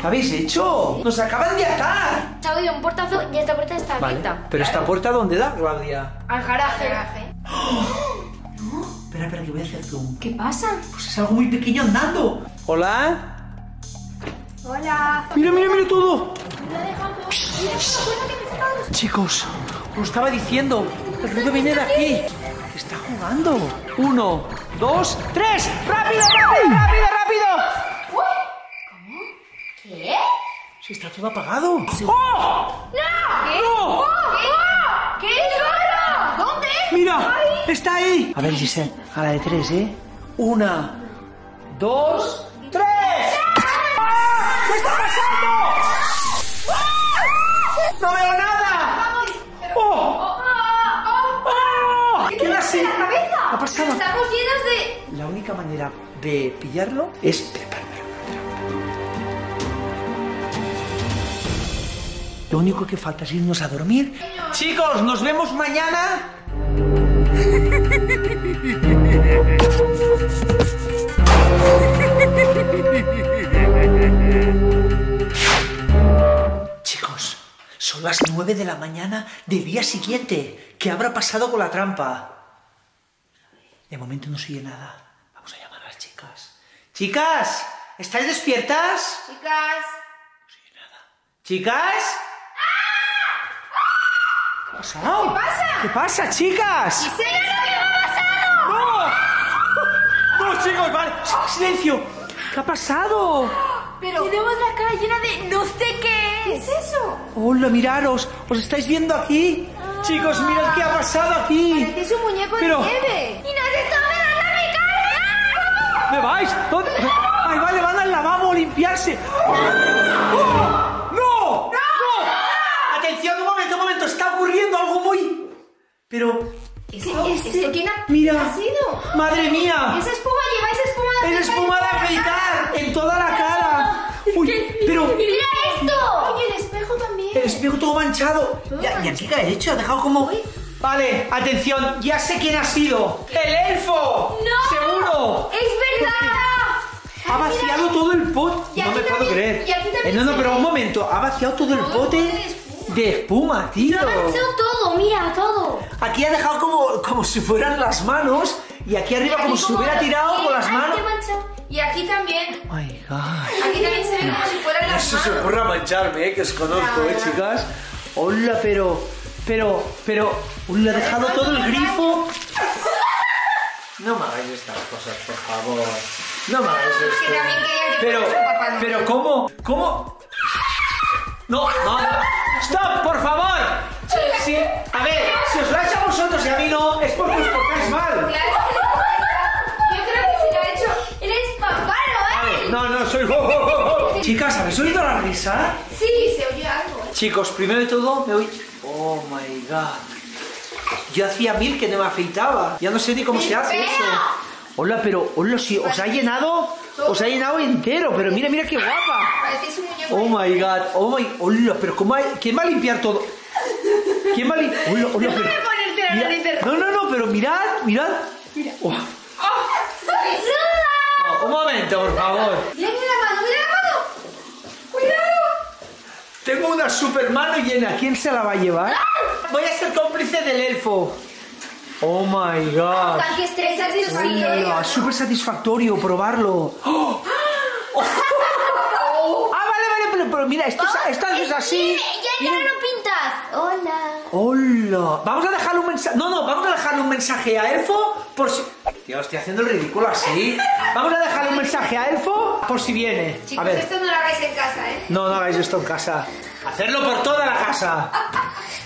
¿Qué habéis hecho? ¡Nos acaban de atar! Se ha oído un portazo y esta puerta está abierta. Pero esta puerta, ¿dónde da, Claudia? Al garaje. Espera, espera, que voy a hacer zoom. ¿Qué pasa? Pues es algo muy pequeño andando. ¿Hola? Hola. Mira, mira, mira todo. Lo dejado. Mira, que Chicos, os lo estaba diciendo. El ruido viene de aquí. Está jugando. Uno, dos, tres. ¡Rápido, rápido, rápido, rápido! ¿Qué? Si está todo apagado. ¡Oh! ¿Qué? ¡No! ¿Qué? ¿Qué? ¿Dónde? ¡Mira! ¡Está ahí! A ver, Giselle, a la de tres, ¿eh? Una, dos, tres. ¡Ah! ¿Qué está pasando? ¡Ah! ¡No veo nada! ¡Oh! ¡Oh! ¿Qué ¿Qué te ha pasa en la cabeza? ¿Qué ha pasado? Estamos llenos de... La única manera de pillarlo es Lo único que falta es irnos a dormir. Chicos, nos vemos mañana. Chicos, son las nueve de la mañana del día siguiente. ¿Qué habrá pasado con la trampa? De momento no se oye nada. Vamos a llamar a las chicas. Chicas, ¿estáis despiertas? Chicas. ¿Chicas? ¿Qué ha pasado? ¿Qué pasa? ¿Qué pasa, chicas? ¡Gisela, lo que me ha pasado! ¡No! ¡No, chicos! Vale, silencio. ¿Qué ha pasado? Pero... Tenemos la cara llena de no sé qué. ¿Qué es eso? Hola, miraros. ¿Os estáis viendo aquí? Chicos, mirad qué ha pasado aquí. Parece un muñeco Pero- de nieve. ¡Y nos está pegando a mi cara! ¿Me vais? ¿Dónde? ¡Ay, vale! Van al lavabo a limpiarse. ¡Oh! ¡No! ¡No! Atención, un momento, un momento. Está ocurriendo algo muy... Pero... Ese, ¿Quién ha, Mira. ha sido? ¡Madre mía! Esa espuma lleva esa espuma de ¡Es espuma de afeitar! ¡En toda la cara! ¡Uy! Pero... ¡Mira esto! Oye, el espejo también. El espejo todo manchado. ¿Y, y aquí qué ha hecho? ¿Ha dejado como...? Vale, atención. Ya sé quién ha sido. ¡El elfo! ¡No! ¡Seguro! ¡Es verdad! Ha vaciado todo el pote. No me puedo también- creer. y aquí también Eh, no, no, pero un momento. Ha vaciado todo el Todo el pote pote de espuma. de espuma, tío. Lo ha manchado todo, mira, todo. Aquí ha dejado como, como si fueran las manos. Y aquí arriba como si hubiera tirado con las manos. Y aquí también. Oh my God. Aquí también se ve como si fueran las Eso se manos. ocurra mancharme, ¿eh? que os conozco, Ya, ¿eh, ya. chicas? Hola, pero, pero, pero, le ha dejado todo el grifo. No me hagáis estas cosas, por favor. No me hagáis esto. Que también querían que Pero, papá pero, ¿cómo? ¿Cómo? No, no, no. ¡Stop, por favor! Sí, a ver, si os lo ha hecho a vosotros y a mí no, es porque os portáis mal. Yo creo que se lo ha hecho. Él es papá Noel. No, no, soy... Chicas, ¿habéis oído la risa? Sí, se oye algo. ¿eh? Chicos, primero de todo me voy... Oh my god. Yo hacía mil que no me afeitaba. Ya no sé ni cómo se hace eso. Hola, pero hola, sí, os ha llenado, os ha llenado entero, pero mira, mira qué guapa. Parece un muñeco. Oh my god, oh my, hola, pero cómo hay, ¿quién va a limpiar todo? ¿Quién va a limpiar? Ponerte la mira- nariz de no, no, no, pero mirad, mirad. Oh, ¡Ayuda! no, un momento, por favor. Mira, mira la mano, mira la mano. ¡Cuidado! Tengo una super mano llena, ¿quién se la va a llevar? Voy a ser cómplice del elfo. Oh my god. Tan que ¿eh? Hola, súper satisfactorio probarlo. ¡Oh! Ah, vale, vale, pero, pero mira, esto, es, esto es así. Ya, ya lo Hola. Hola. Vamos a dejarle un mensaje. No, no, vamos a dejarle un mensaje a Elfo por si. Tío, estoy haciendo el ridículo así. Vamos a dejarle un mensaje a Elfo por si viene. Chicos, a ver. esto no lo hagáis en casa, ¿eh? No, no hagáis esto en casa. Hacerlo por toda la casa.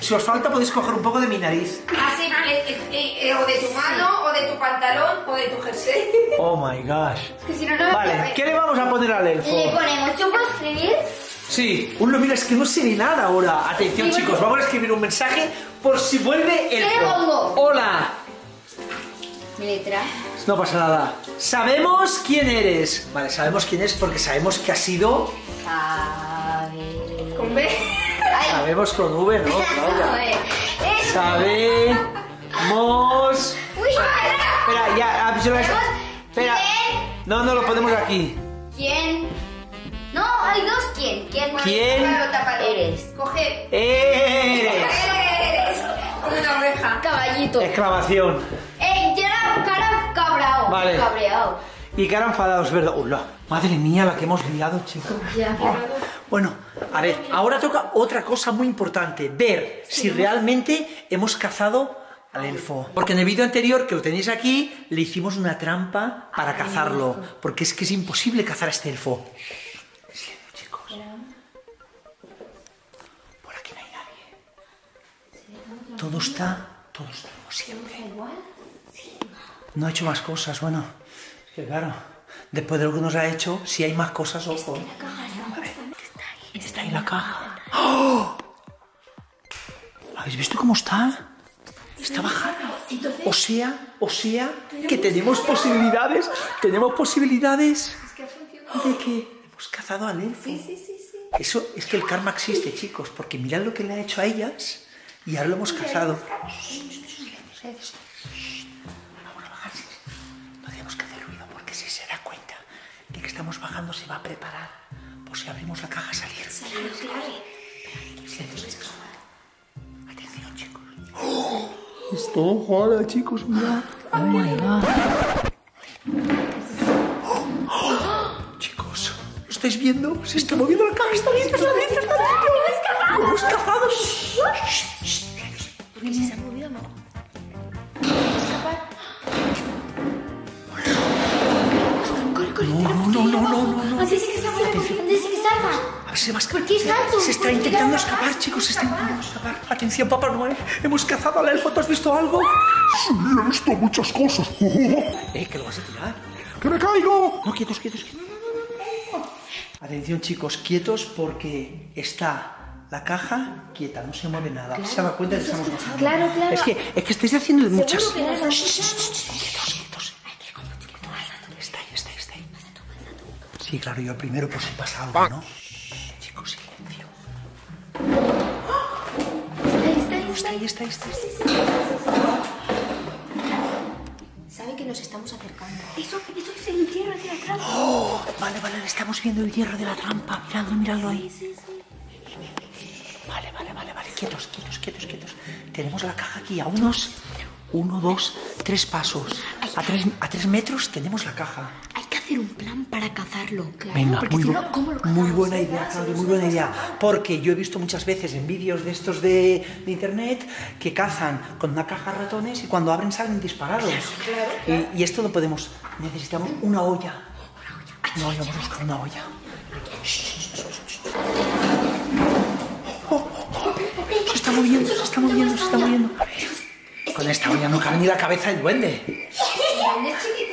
Si os falta, podéis coger un poco de mi nariz. Así, eh, eh, eh, o de tu mano, o de tu pantalón, o de tu jersey. Oh my gosh. Es que si no, no me Vale. ¿qué le vamos a poner al elfo? Le ponemos, ¿yo puedo escribir? Sí, uno, mira, es que no se ve nada ahora. Atención, Sí, chicos, vamos a escribir un mensaje por si vuelve el. ¿Qué le pongo? Hola. Mi letra. No pasa nada. Sabemos quién eres. Vale, sabemos quién es porque sabemos que ha sido. Sabe. Con B. Ay. Sabemos con V, ¿no? Claudia? Sabemos. Uy, espera. Ya. ah, Espera. ¿Quién? No, no, lo ponemos aquí. ¿Quién? No, hay dos, ¿quién? Eres. Coge. ¡Eres! Eres. Como una oveja. Caballito. Exclamación. Eh, cara, cara cabrao. Vale. Cabreado. Y cara enfadado, es verdad. Hola. Madre mía, la que hemos liado, chicos. Ya. Bueno, a ver, ahora toca otra cosa muy importante, ver si realmente hemos cazado al elfo. Porque en el vídeo anterior, que lo tenéis aquí, le hicimos una trampa para cazarlo. Porque es que es imposible cazar a este elfo. Por aquí no hay nadie. Todo está, todo está como siempre. No ha hecho más cosas, bueno. Es que claro, después de lo que nos ha hecho, si hay más cosas, ojo. Ver, Está ahí la caja. ¡Oh! ¿Habéis visto cómo está? Está bajando. O sea, o sea, que tenemos posibilidades, tenemos posibilidades de que hemos cazado al elfo. Eso es que el karma existe, chicos, porque mirad lo que le ha hecho a ellas y ahora lo hemos cazado. Vamos a bajar. No tenemos que hacer ruido porque si se da cuenta de que estamos bajando se va a preparar por si abrimos la caja a salir. Silencio, chicos. Atención, chicos. ¡Oh! Está chicos, mirad. Oh my god. Chicos, ¿lo estáis viendo? Se está moviendo la caja, está dentro, está dentro, está dentro. ¡Lo hemos cazado! Porque si se ha movido, no. No, no, no, no, no, no. Así sí que se mueve. Así sí que salga. A ver, se va a escapar. qué salto? Se está ¿Por qué intentando escapar, chicos, se está intentando escapar. Atención, Papá Noel. Hemos cazado al elfo. ¿Tú has visto algo? Sí, he visto muchas cosas. Eh, que lo vas a tirar. ¡Que me caigo! No, quietos, quietos, quietos. Atención, chicos, quietos porque está la caja quieta, no se mueve nada. Se da cuenta de que estamos bajando. Claro, claro. Es que, es que estáis haciendo muchas. que no Quietos, quietos. Está ahí, está ahí, está ahí. Sí, claro, yo primero por si pasa algo, ¿no? Chicos, silencio. Está ahí, está ahí, está ahí. Que nos estamos acercando. Eso, eso es el hierro hacia atrás. Oh, vale, vale, le estamos viendo el hierro de la trampa. Miradlo, miradlo ahí. Vale, vale, vale, vale. Quietos, quietos, quietos, quietos. Tenemos la caja aquí a unos. Uno, dos, tres pasos. A tres, a tres metros tenemos la caja. Hacer un plan para cazarlo. Venga, porque muy, si bu- no, ¿cómo lo muy buena idea, Claudia, muy buena idea. Porque yo he visto muchas veces en vídeos de estos de, de internet que cazan con una caja ratones y cuando abren salen disparados. Y, y esto no podemos. Necesitamos una olla. Una olla, vamos a buscar una olla. Oh, oh, oh, Se está moviendo, se está moviendo, se está moviendo. Con esta olla no cabe ni la cabeza del duende. Espera, Es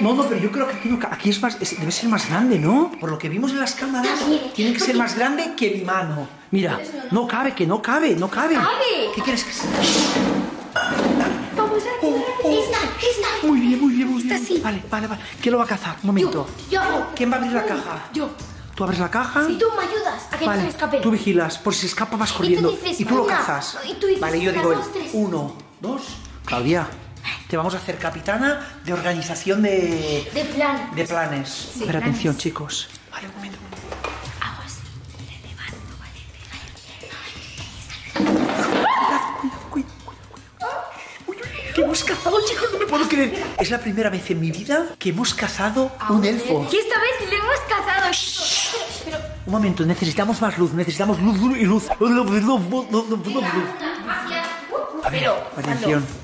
no, no, pero yo creo que aquí, no aquí es más, es- debe ser más grande, ¿no? Por lo que vimos en las cámaras, tiene que ser más grande que mi mano. Mira, no cabe, que no cabe, no cabe. ¿Qué quieres que sea? Vamos a Esta, esta. Muy bien, muy bien, muy bien. Esta sí. Vale, vale, vale. ¿Quién lo va a cazar? Un momento. Yo hago. ¿Quién va a abrir la caja? Yo. ¿Tú abres la caja? Y tú me ayudas a que no se escape. tú vigilas, por si se escapa vas corriendo. dices, y tú lo cazas. y tú dices, vale, yo digo el uno, dos. Claudia, te vamos a hacer capitana de organización de, De plan. de planes. Pero planes. atención, chicos. Vale, un momento. Hago así. Le levanto, ¿vale? Cuidado, cuidado, cuidado. Uy, uy, que hemos cazado, chicos, no me puedo creer. Es la primera vez en mi vida que hemos cazado un elfo. Y esta vez le hemos cazado. Pero, Un momento, necesitamos más luz, necesitamos luz, luz y luz. A Pero, atención.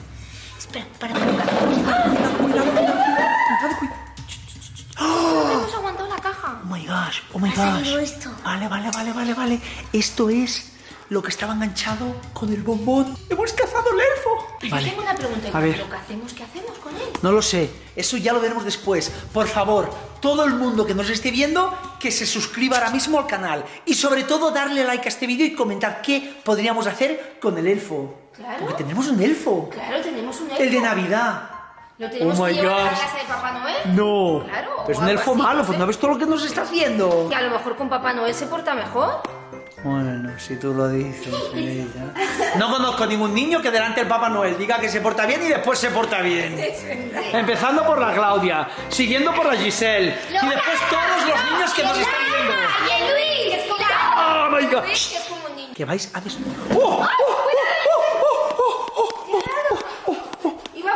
Espera, para de tocar. Cuidado, cuidado, cuidado, cuidado. hemos aguantado la caja. Oh my gosh, oh my gosh. esto. Vale, vale, vale, vale, vale. Esto es lo que estaba enganchado con el bombón. ¡Hemos cazado el elfo! Vale. tengo una pregunta. A ver. ¿Lo que hacemos? ¿Qué hacemos con él? No lo sé, eso ya lo veremos después. Por favor, todo el mundo que nos esté viendo, que se suscriba ahora mismo al canal. Y sobre todo darle like a este vídeo y comentar qué podríamos hacer con el elfo. Claro. Porque tenemos un elfo. Claro, tenemos un elfo. El de Navidad. ¿Lo tenemos Oh my que llevar a la gosh. casa de Papá Noel? No. Claro, Pero es un elfo así, malo, no pues sé. no ves todo lo que nos está haciendo. Que a lo mejor con Papá Noel se porta mejor. Bueno, si tú lo dices, ella. No conozco ningún niño que delante del Papá Noel diga que se porta bien y después se porta bien. Empezando por la Claudia, siguiendo por la Giselle y después todos los niños que nos están viendo. Y el Luis. ¡Oh, my God! Luis, que es como un niño. Que vais a des... ¡Oh!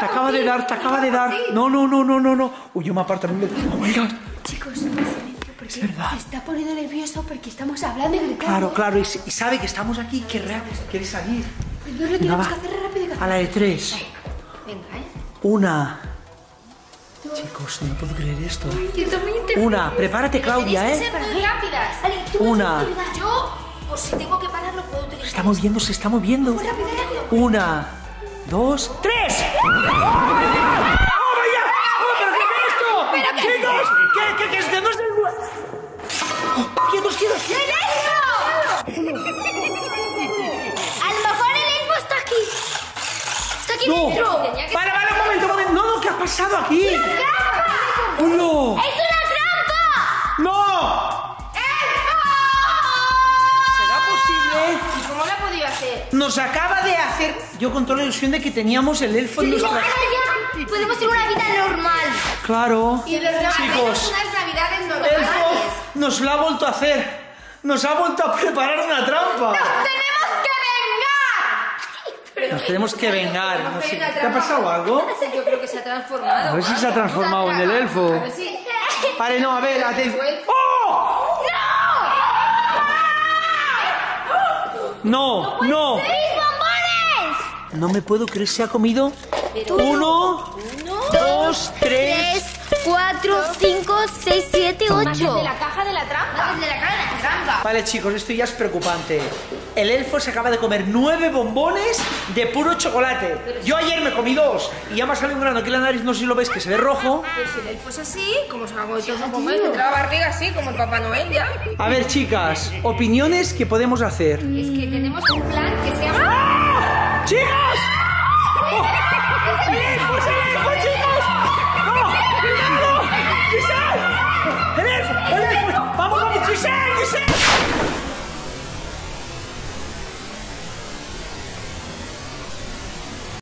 Te acaba de dar, te acaba de dar. No, no, no, no, no, no. Uy, yo me aparto. Oh my God. Chicos, silencio, porque verdad. se está poniendo nervioso porque estamos hablando y gritando. Claro, claro, y, y sabe que estamos aquí, que real, quiere salir. Entonces lo Venga, tenemos que hacer rápido. que- A la de tres. Venga, ¿eh? Una. Chicos, no puedo creer esto. Yo también te- Una, prepárate Claudia, que ¿eh? ser muy rápidas. Ale, tú Una. Yo, por si tengo que pararlo, puedo Se utilizar. está moviendo, se está moviendo. Una, dos, tres. ¡Oh, vaya! ¡Oh, pero qué es esto! ¡Chicos! ¿Qué, qué, qué es esto? No es el... ¡Oh, ¡Quietos, quietos! A lo mejor el elfo está aquí. Está aquí ¡No! dentro. Que- Vale, vale, un momento, un momento. No, no, ¿qué ha pasado aquí? Nos acaba de hacer... Yo con toda la ilusión de que teníamos el elfo en nuestra... ahora ya podemos tener una vida normal. Claro. Y verdad, Chicos, unas navidades elfo normales. nos lo ha vuelto a hacer. Nos ha vuelto a preparar una trampa. ¡Tenemos que vengar! Nos tenemos que vengar. No sé. ¿Te ha pasado algo? Yo creo que se ha transformado. A ver si se ha transformado en el elfo. Vale, no, a ver, atención. ¡Oh! ¡No! ¡No! ¡Seis bombones! No me puedo creer, se ha comido uno, dos, tres. cuatro, cinco, seis, siete, el de la caja de la trampa. De la caja de la trampa. Vale, chicos, esto ya es preocupante. El elfo se acaba de comer nueve bombones de puro chocolate. Yo ayer me comí dos y ya me ha salido un grano aquí en la nariz, no sé si lo ves, que se ve rojo. Pero si el elfo es así, como se ha comido todos los bombones, tendrá la barriga así, como el Papá Noel ya. A ver, chicas, opiniones que podemos hacer. Es que tenemos un plan que se llama... ¡Chicas! 丽丽，快下来，快救救！快，丽丽，丽丽，你下来，丽丽，丽丽，快，把我们救下来，救下来！